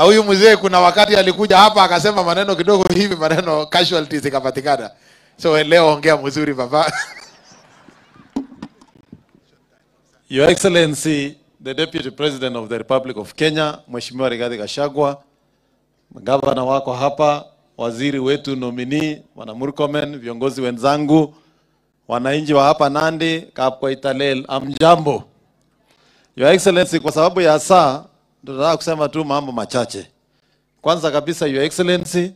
Na huyu mzee kuna wakati alikuja hapa akasema maneno kidogo hivi, maneno casualties ikapatikana. So leo ongea mzuri baba. Your Excellency, the Deputy President of the Republic of Kenya, Mheshimiwa Rigathi Gachagua, gavana wako hapa, waziri wetu nomini Bwana Murkomen, viongozi wenzangu, wananchi wa hapa Nandi, Kapkoitalel, amjambo. Your Excellency, kwa sababu ya saa, tunataka kusema tu mambo machache. Kwanza kabisa, Your Excellency,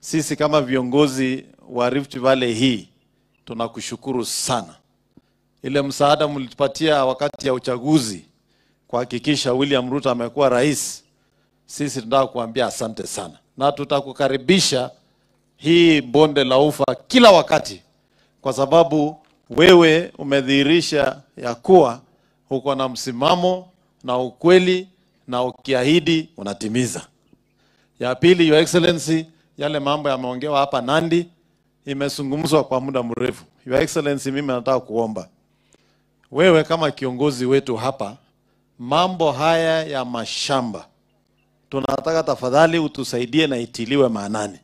sisi kama viongozi wa Rift Valley hii tunakushukuru sana ile msaada mlitupatia wakati ya uchaguzi kuhakikisha William Ruto amekuwa rais, sisi tunataka kuambia asante sana, na tutakukaribisha hii bonde la ufa kila wakati, kwa sababu wewe umedhihirisha ya kuwa uko na msimamo na ukweli, na ukiahidi unatimiza. Ya pili, Your Excellency, yale mambo yameongewa hapa Nandi imezungumzwa kwa muda mrefu. Your Excellency, mimi nataka kuomba wewe kama kiongozi wetu hapa, mambo haya ya mashamba tunataka tafadhali utusaidie na itiliwe maanani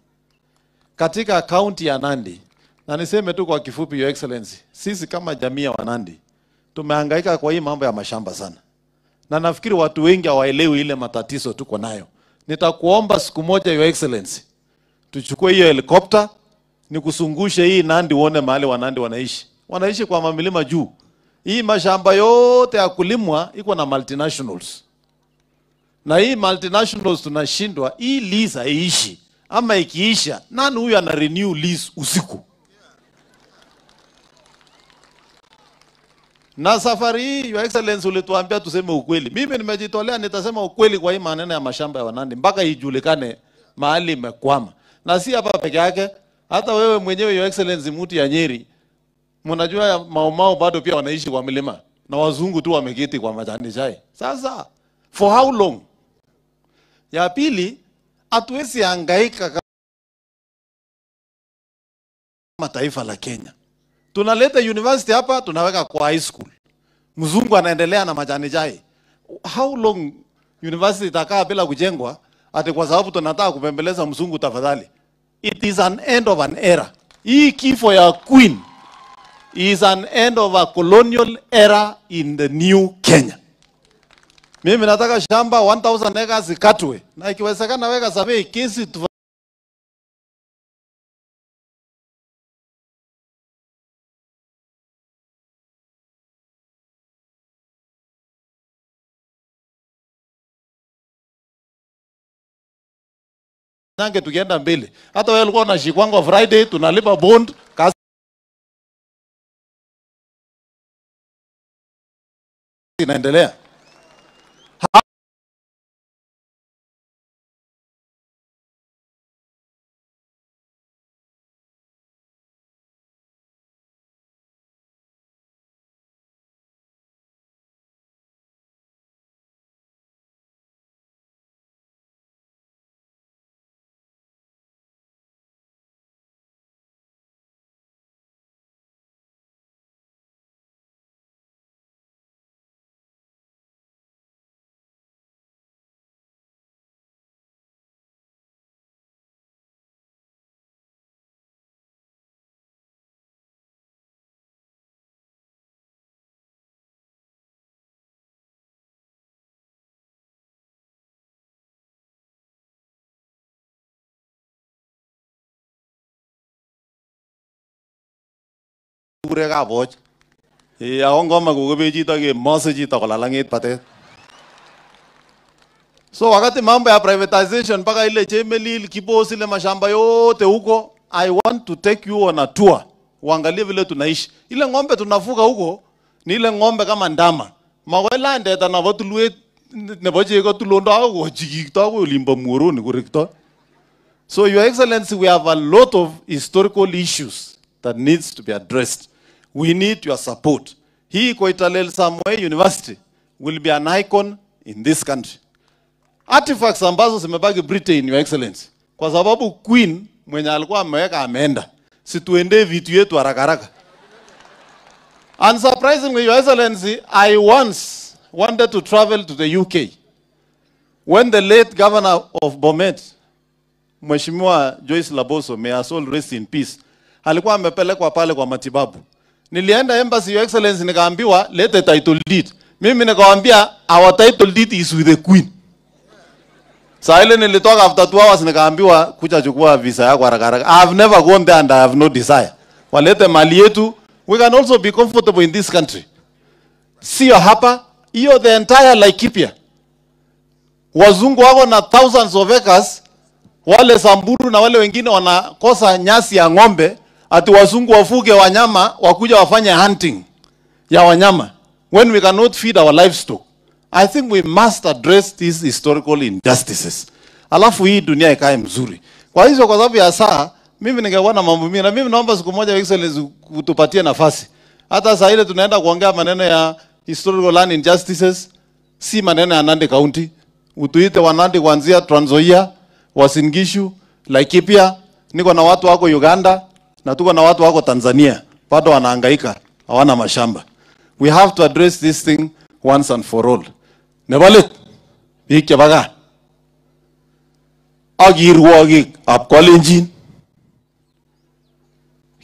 katika kaunti ya Nandi. Na niseme tu kwa kifupi, Your Excellency, sisi kama jamii ya Wanandi tumehangaika kwa hii mambo ya mashamba sana, na nafikiri watu wengi hawaelewi ile matatizo tuko nayo. Nitakuomba siku moja, Your Excellency, tuchukue hiyo helikopta nikusungushe hii Nandi uone mahali Wanandi wanaishi. Wanaishi kwa mamilima juu. Hii mashamba yote ya kulimwa iko na multinationals, na hii multinationals tunashindwa, hii lease haiishi, ama ikiisha, nani huyu ana renew lease usiku? Na safari hii Your Excellency ulituambia tuseme ukweli. Mimi nimejitolea nitasema ukweli kwa hii maneno ya mashamba ya Wanandi mpaka ijulikane mahali imekwama, na si hapa peke yake, hata wewe mwenyewe Your Excellency, mtu ya Nyeri mnajua maumau bado pia wanaishi kwa milima na wazungu tu wameketi kwa majani chai. Sasa for how long? Ya pili, hatuwezi hangaika kama taifa la Kenya. Tunaleta university hapa, tunaweka kwa high school, mzungu anaendelea na majani chai. How long university itakaa bila kujengwa ati kwa sababu tunataka kupembeleza mzungu? Tafadhali, it is an end of an era. Hii kifo ya queen is an end of a colonial era in the new Kenya. Mimi nataka shamba 1000 acres ikatwe na ikiwezekana weka survey kesi tu tukienda mbele. Hata wewe ulikuwa unashikwangwa Friday tunalipa bond inaendelea. Kure kaboch. Eh, ako ngoma kukobe chito kemose chito kolalang'it patet. So wakati mambo ya privatization mpaka ile Chemelil, Kibos, ile mashamba yote huko, I want to take you on a tour. Uangalie vile tunaishi. Ile ng'ombe tunafuga huko ni ile ng'ombe kama ndama. Mawela ndeta nebo tulwet nebo chego tulondo ako kochikikto ako olimbo mworoni korekto. So your excellency we have a lot of historical issues that needs to be addressed. We need your support. Hii Koitalel Samuel University will be an icon in this country. Artifacts ambazo zimebaki Britain, your excellency, kwa sababu queen mwenye alikuwa ameweka ameenda, situende vitu yetu haraka haraka. Unsurprisingly, your excellency, I once wanted to travel to the UK when the late governor of Bomet Mheshimiwa Joyce Laboso, may her soul rest in peace, alikuwa amepelekwa pale kwa matibabu. Nilienda embassy, your excellency, nikaambiwa lete title deed. Mimi nikawaambia our title deed is with the queen. Saa ile nilitoka after two hours nikaambiwa kuja chukua visa yako haraka haraka. I have never gone there and I have no desire. Walete mali yetu. We can also be comfortable in this country. Sio hapa, hiyo the entire Laikipia. Wazungu wako na thousands of acres, wale Samburu na wale wengine wanakosa nyasi ya ng'ombe, ati wazungu wafuge wanyama wakuja wafanye hunting ya wanyama when we cannot feed our livestock. I think we must address these historical injustices. Alafu hii dunia ikae mzuri. Kwa hizo kwa sababu ya saa, mimi ningekuwa na mambo mingi na mimi naomba siku moja Excellency kutupatie nafasi. Hata saa ile tunaenda kuongea maneno ya historical land injustices, si maneno ya Nandi County. Utuite wanandi kuanzia Trans Nzoia, Wasingishu, Laikipia, niko na watu wako Uganda na tuko na watu wako Tanzania, bado wanahangaika, hawana mashamba. We have to address this thing once and for all. Nebalet biik chebo gaa ak kirwogik ab Kalenjin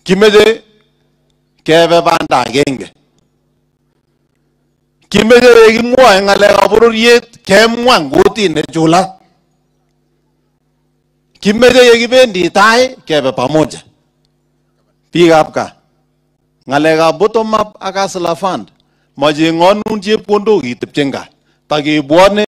kimeche kebe banda agenge. Kimeche yekimwoe ng'alekab bororiet kemwa kutit nechulat. Kimeche yekibendi tai kebe pamoja. Biikab gaa ng'alekab bottom up ak hustler fund macheng'onun chepkondok itepche gaa takebwone